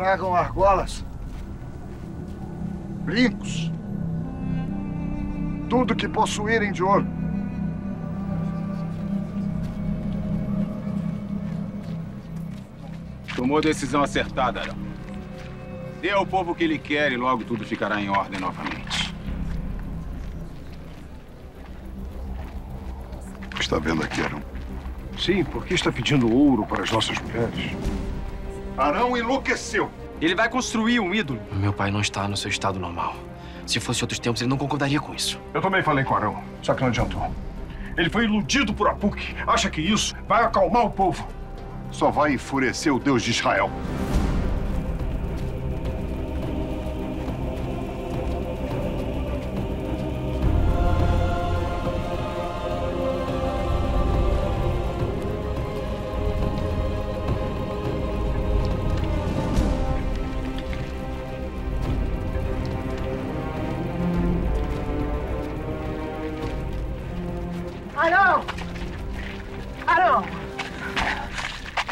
Tragam argolas, brincos, tudo que possuírem de ouro. Tomou a decisão acertada, Arão. Dê ao povo o que ele quer e logo tudo ficará em ordem novamente. O que está vendo aqui, Arão? Sim, porque está pedindo ouro para as nossas mulheres. Arão enlouqueceu. Ele vai construir um ídolo. Meu pai não está no seu estado normal. Se fosse outros tempos, ele não concordaria com isso. Eu também falei com Arão, só que não adiantou. Ele foi iludido por Apuque. Acha que isso vai acalmar o povo. Só vai enfurecer o Deus de Israel. Arão! Arão!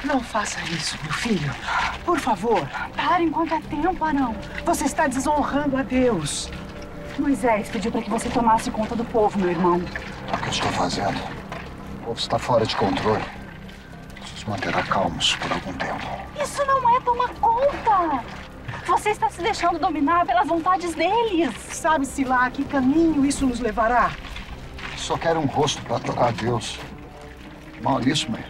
Não faça isso, meu filho. Por favor. Para enquanto é tempo, Arão. Você está desonrando a Deus. Moisés pediu para que você tomasse conta do povo, meu irmão. É o que eu estou fazendo. O povo está fora de controle. Preciso manter calmos por algum tempo. Isso não é tomar conta. Você está se deixando dominar pelas vontades deles. Sabe-se lá a que caminho isso nos levará? Só quero um rosto para adorar a Deus. Mal isso, mãe.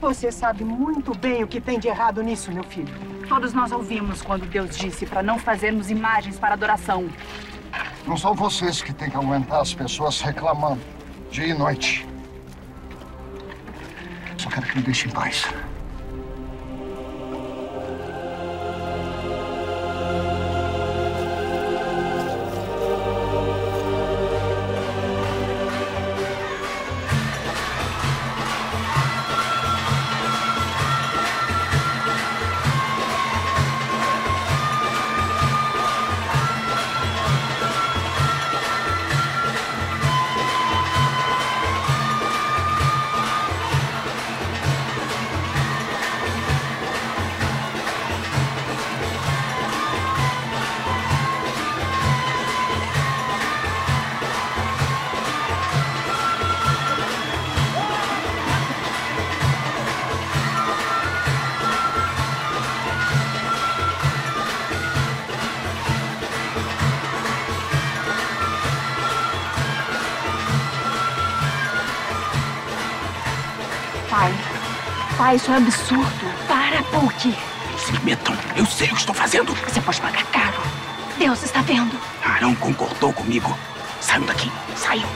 Você sabe muito bem o que tem de errado nisso, meu filho. Todos nós ouvimos quando Deus disse para não fazermos imagens para adoração. Não são vocês que têm que aguentar as pessoas reclamando dia e noite. Só quero que me deixem em paz. Pai, pai, isso é absurdo. Para, Puck. Se metam. Eu sei o que estou fazendo. Você pode pagar caro. Deus está vendo. Arão concordou comigo. Saiam daqui. Saiam.